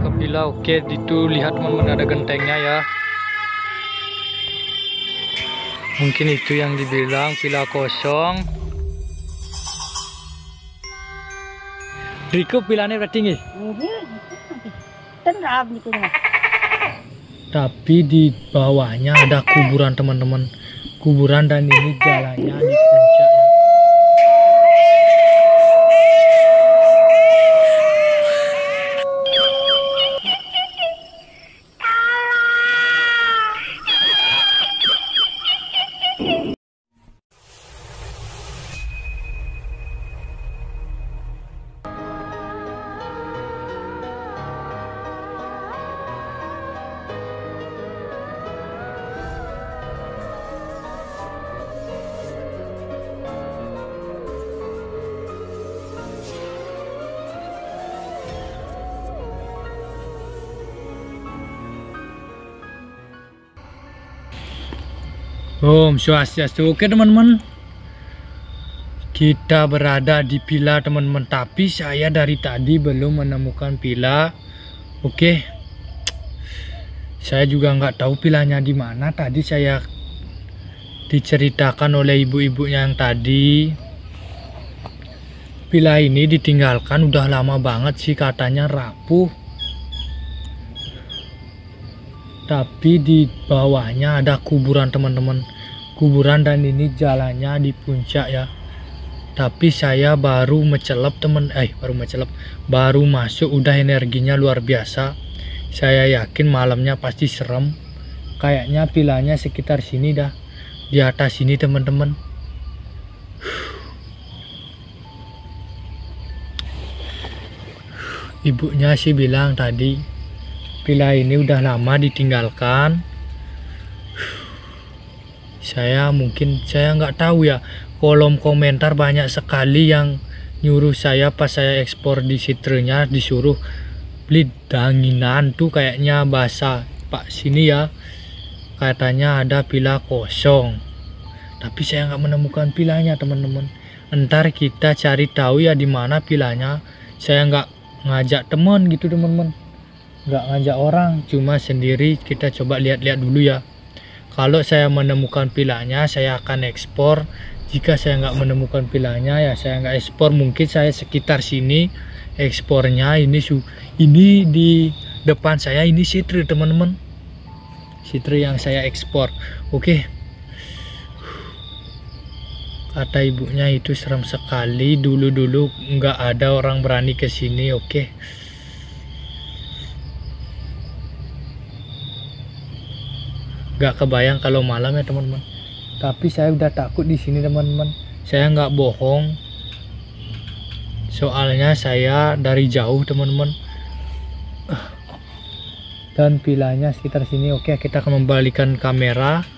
ke villa oke itu lihat teman-teman ada gentengnya ya. Mungkin itu yang dibilang villa kosong. Riko vilanya berarti nih Tenram nih tapi di bawahnya ada kuburan teman-teman. Kuburan dan ini jalannya di Om Swastiastu. Oke teman-teman. Kita berada di villa teman-teman. Tapi saya dari tadi belum menemukan villa. Oke. Saya juga nggak tahu villanya di mana. Tadi saya diceritakan oleh ibu-ibunya yang tadi. Villa ini ditinggalkan udah lama banget sih katanya rapuh. Tapi di bawahnya ada kuburan teman-teman. Kuburan dan ini jalannya di puncak ya. Tapi saya baru mencelep teman eh baru mencelep baru masuk udah energinya luar biasa. Saya yakin malamnya pasti serem. Kayaknya pilanya sekitar sini dah di atas sini teman-teman. Ibunya sih bilang tadi villa ini udah lama ditinggalkan. Saya mungkin saya nggak tahu ya. Kolom komentar banyak sekali yang nyuruh saya pas saya ekspor di sitrenya disuruh beli danginan tuh kayaknya bahasa pak sini ya. Katanya ada villa kosong. Tapi saya nggak menemukan villanya teman-teman. Ntar kita cari tahu ya di mana villanya. Saya nggak ngajak teman gitu teman-teman nggak ngajak orang cuma sendiri kita coba lihat-lihat dulu ya. Kalau saya menemukan pilanya saya akan ekspor. Jika saya nggak menemukan pilanya ya saya nggak ekspor. Mungkin saya sekitar sini ekspornya. Ini su ini di depan saya ini sitri teman-teman. Sitri yang saya ekspor. Oke. Kata ibunya itu serem sekali. Dulu-dulu nggak ada orang berani ke sini. Oke nggak kebayang kalau malam ya teman-teman. Tapi saya udah takut di sini teman-teman. Saya nggak bohong. Soalnya saya dari jauh teman-teman. Dan pilanya sekitar sini. Oke kita akan membalikan kamera.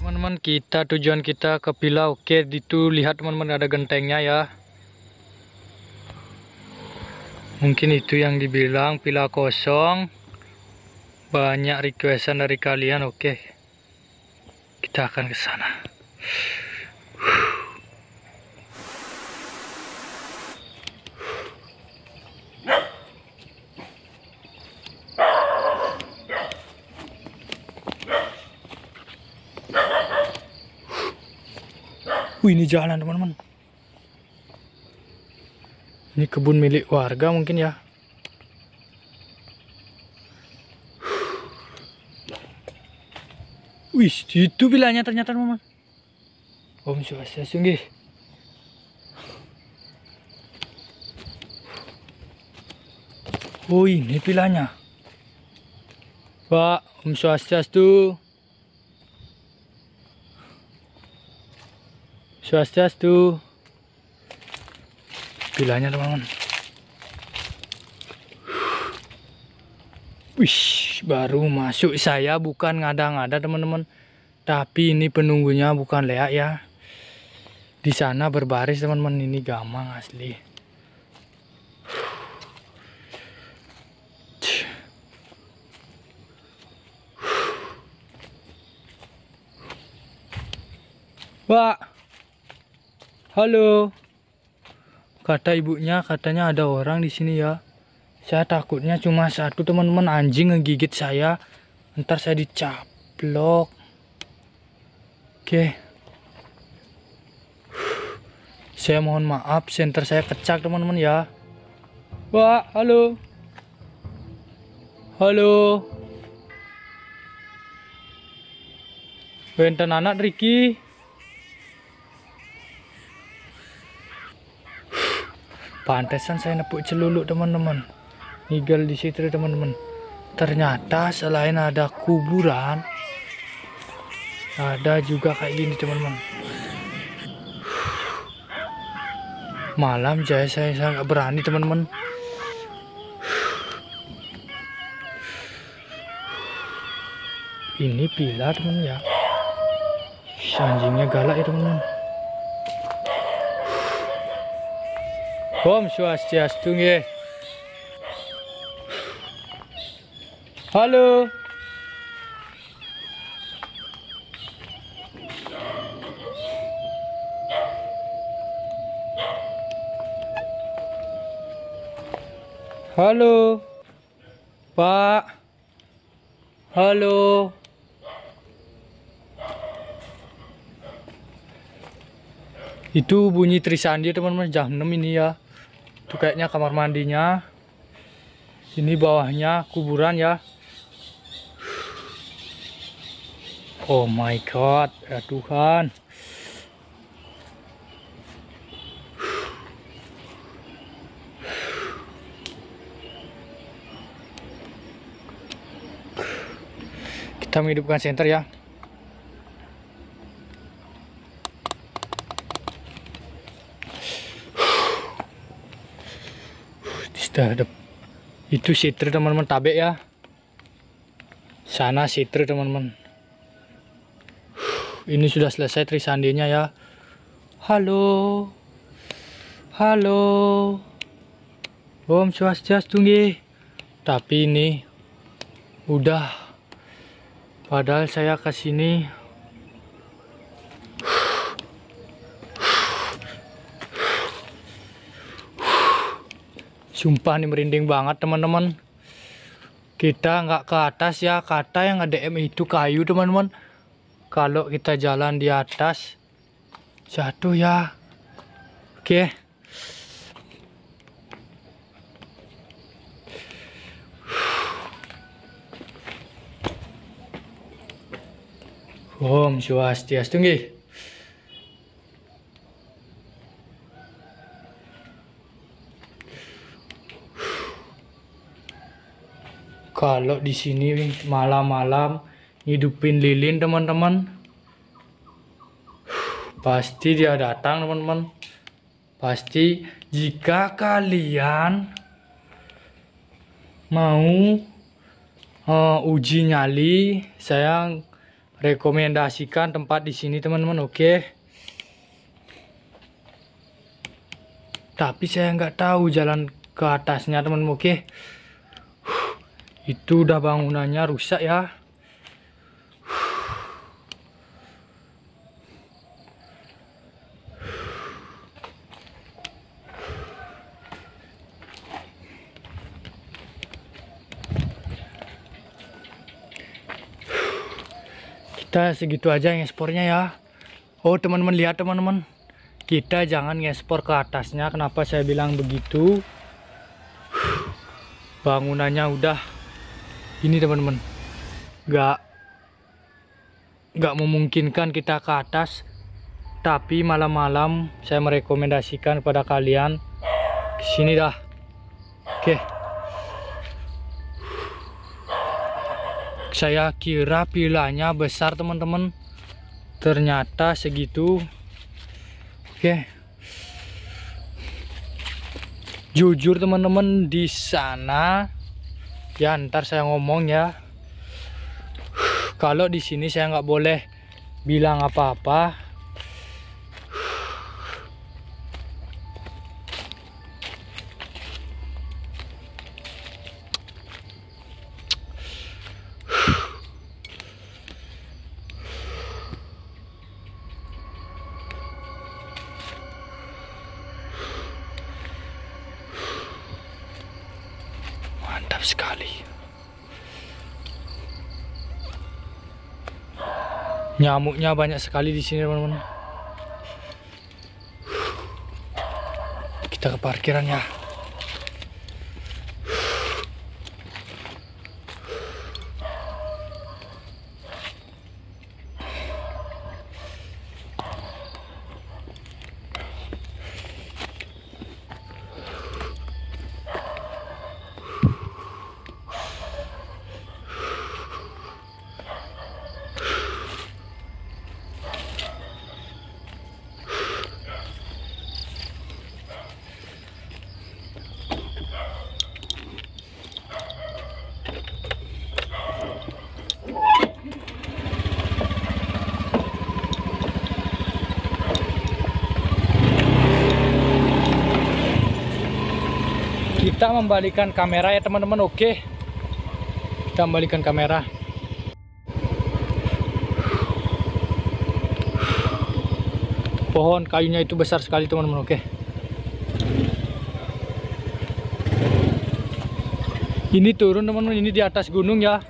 Teman-teman kita tujuan kita ke pila oke itu lihat teman-teman ada gentengnya ya mungkin itu yang dibilang pila kosong. Banyak requestan dari kalian oke. Kita akan ke sana. Wih ini jalan teman-teman ini kebun milik warga mungkin ya. Wih, itu bilanya ternyata teman-teman. Om Swastiastu nggih. Oh, ini pilanya. Pak, Om Swastiastu. Swastiastu vilanya teman-teman Wih, baru masuk saya bukan ngada-ngada teman-teman. Tapi ini penunggunya bukan leak ya. Di sana berbaris teman-teman ini gamang asli. Pak. Halo. Kata ibunya katanya ada orang di sini ya. Saya takutnya cuma satu teman-teman anjing ngegigit saya. Ntar saya dicaplok. Oke. Saya mohon maaf center saya kecak teman-teman ya. Wah halo. Halo. Benten anak Ricky pantesan saya nepuk celuluk teman-teman. Nigel di situ teman-teman. Ternyata selain ada kuburan ada juga kayak gini teman-teman. Malam saya saya sangat berani teman-teman. Ini pilar teman ya. Anjingnya galak ya teman-teman Om Swastiastu nggih. Halo. Halo. Pak. Halo. Itu bunyi Trisandi teman-teman jam 6 ini ya itu kayaknya kamar mandinya. Ini bawahnya kuburan ya. Oh my god ya Tuhan. Kita menghidupkan senter ya sudah ada. Itu sitri teman-teman tabek ya. Sana sitri teman-teman. Ini sudah selesai trisandinya ya. Halo. Halo. Om Swastiastu tunggi tapi ini udah. Padahal saya ke sini Sumpah nih merinding banget teman-teman. Kita nggak ke atas ya. Kata yang ada M itu kayu teman-teman. Kalau kita jalan di atas jatuh ya. Oke. Om Swastiastu nggih. Kalau di sini malam-malam hidupin lilin teman-teman pasti dia datang teman-teman pasti jika kalian mau uh, uji nyali saya rekomendasikan tempat di sini teman-teman oke okay? tapi saya nggak tahu jalan ke atasnya teman-teman oke okay? Itu udah bangunannya rusak ya. Kita segitu aja ngespornya ya. Oh teman-teman lihat teman-teman. Kita jangan ngespor ke atasnya. Kenapa saya bilang begitu? Bangunannya udah ini teman-teman. Nggak nggak memungkinkan kita ke atas tapi malam-malam saya merekomendasikan kepada kalian sini dah. Oke. Saya kira pilanya besar teman-teman. Ternyata segitu. Oke. Jujur teman-teman di sana ya ntar saya ngomong ya. Kalau di sini saya nggak boleh bilang apa-apa mantap sekali. Nyamuknya banyak sekali di sini teman-teman. Kita ke parkiran ya kita membalikan kamera ya teman-teman. Oke. Kita membalikan kamera. Pohon kayunya itu besar sekali teman-teman. Oke. Ini turun teman-teman. Ini di atas gunung ya.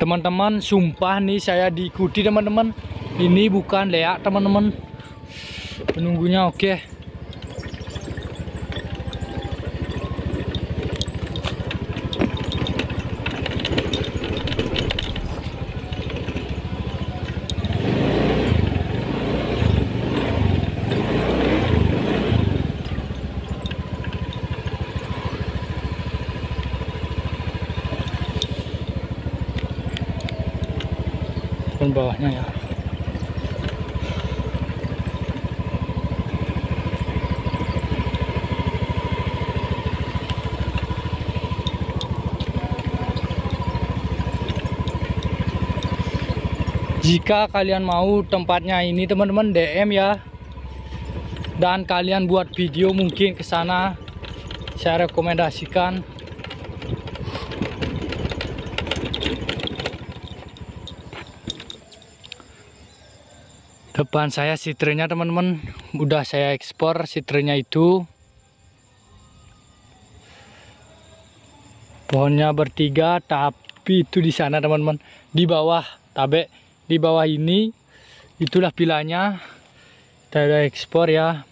Teman-teman sumpah nih saya diikuti teman-teman. Ini bukan leak teman-teman. Penunggunya oke dan bawahnya ya. Jika kalian mau tempatnya ini teman-teman DM ya. Dan kalian buat video mungkin ke sana saya rekomendasikan depan saya sitrenya teman-teman. Udah saya ekspor sitrenya itu. Pohonnya bertiga tapi itu di sana teman-teman. Di bawah tabe. Di bawah ini itulah pilanya kita ekspor ya